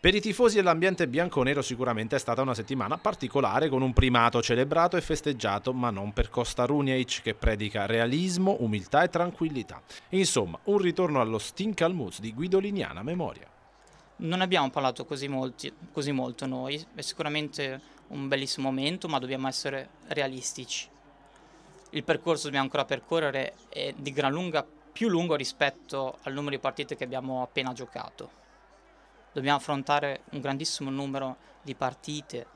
Per i tifosi dell'ambiente bianconero sicuramente è stata una settimana particolare con un primato celebrato e festeggiato, ma non per Costa Runiaic che predica realismo, umiltà e tranquillità. Insomma, un ritorno allo Stinkalmuz di Guidoliniana memoria. Non abbiamo parlato così, molti, così molto noi, è sicuramente un bellissimo momento, ma dobbiamo essere realistici. Il percorso che dobbiamo ancora percorrere è di gran lunga più lungo rispetto al numero di partite che abbiamo appena giocato dobbiamo affrontare un grandissimo numero di partite.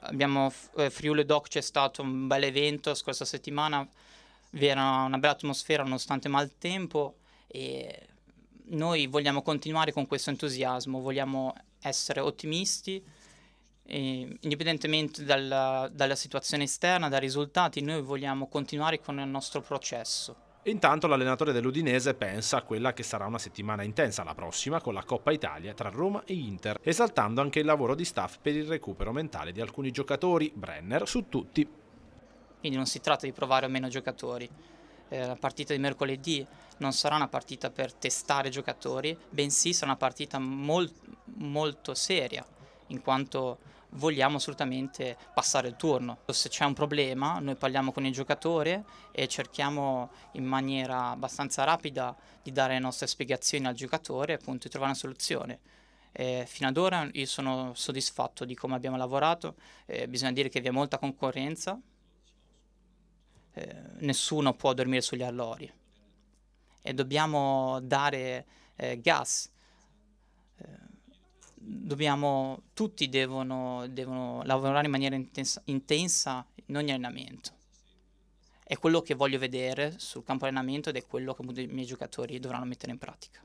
abbiamo eh, Friuli Doc c'è stato un bel evento scorsa settimana, vi era una bella atmosfera nonostante maltempo e noi vogliamo continuare con questo entusiasmo, vogliamo essere ottimisti. E, indipendentemente dalla, dalla situazione esterna, dai risultati, noi vogliamo continuare con il nostro processo. Intanto l'allenatore dell'Udinese pensa a quella che sarà una settimana intensa la prossima con la Coppa Italia tra Roma e Inter, esaltando anche il lavoro di staff per il recupero mentale di alcuni giocatori, Brenner su tutti. Quindi non si tratta di provare o meno giocatori. Eh, la partita di mercoledì non sarà una partita per testare giocatori, bensì sarà una partita molt, molto seria, in quanto vogliamo assolutamente passare il turno. Se c'è un problema noi parliamo con il giocatore e cerchiamo in maniera abbastanza rapida di dare le nostre spiegazioni al giocatore e appunto di trovare una soluzione. Eh, fino ad ora io sono soddisfatto di come abbiamo lavorato, eh, bisogna dire che vi è molta concorrenza, eh, nessuno può dormire sugli allori e dobbiamo dare eh, gas dobbiamo, tutti devono, devono lavorare in maniera intensa, intensa in ogni allenamento. È quello che voglio vedere sul campo allenamento ed è quello che i miei giocatori dovranno mettere in pratica.